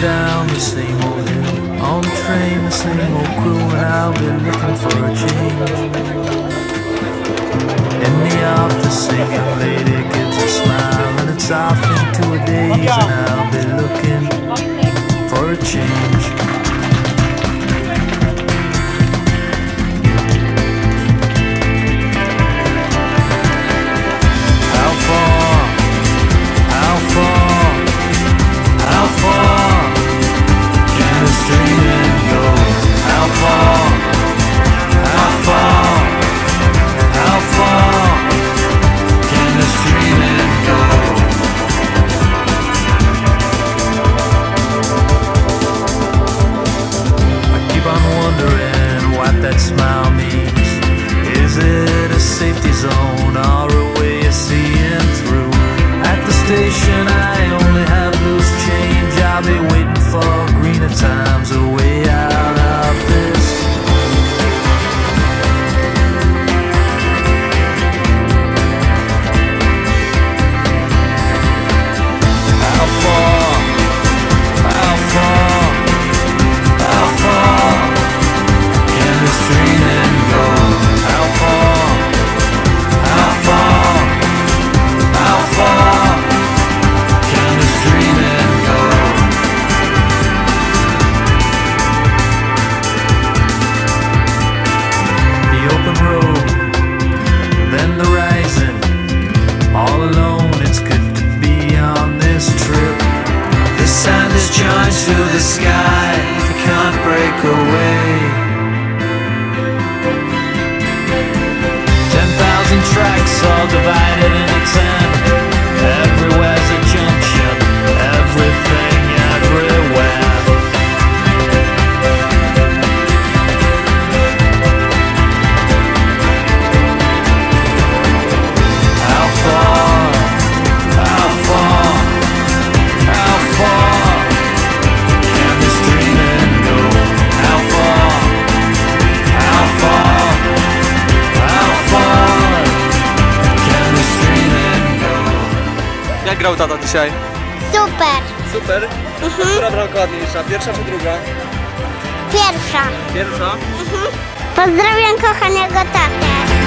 down the same old hill. On the train, the same old crew, and I'll be looking for a change. In the office, young lady gives a smile, and it's off into a daze, and I'll be looking for a change. Sand is joined to the sky, we can't break away. Jak grał tata dzisiaj? Super. Super. Która bramka ładniejsza? Pierwsza czy druga? Pierwsza. Pierwsza. Pozdrawiam kochanego tatę.